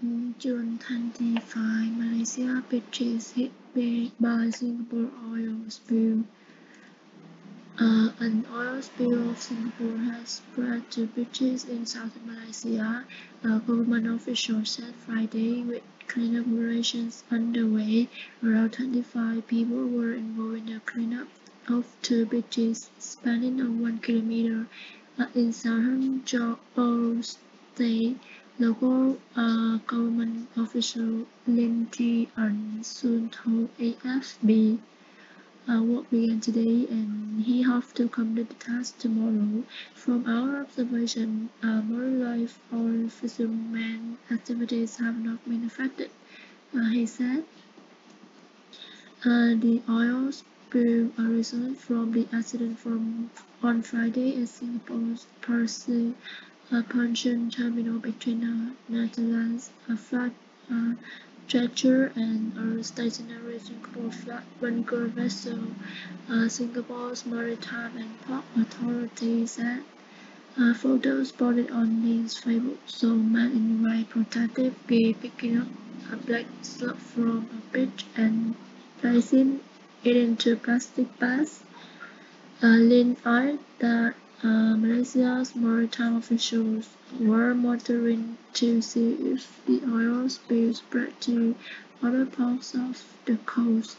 June 25, Malaysia beaches hit by Singapore oil spill. Uh, an oil spill of Singapore has spread to beaches in southern Malaysia, a government official said Friday, with cleanup operations underway. Around 25 people were involved in the cleanup of two beaches spanning a one kilometer uh, in southern Johor State. Local uh, government official Ling Tian Soon told AFP uh, work began today and he hopes to complete the task tomorrow. From our observation, uh, marine life or fishermen activities have not been affected, uh, he said. Uh, the oil spill arisen from the accident from on Friday at Singapore's Pasir uh, Panjang terminal between the Netherlands a flat uh, dredger and a stationary Singapore flat bunker vessel. Uh, Singapore's Maritime and Port Authority said uh, photos spotted on news Facebook saw man in white protective gear picking up a black slug from a beach and placing it into plastic bags. Uh, Ling added that uh, Malaysia's maritime officials were monitoring to see if the oil spill spread to other parts of the coast.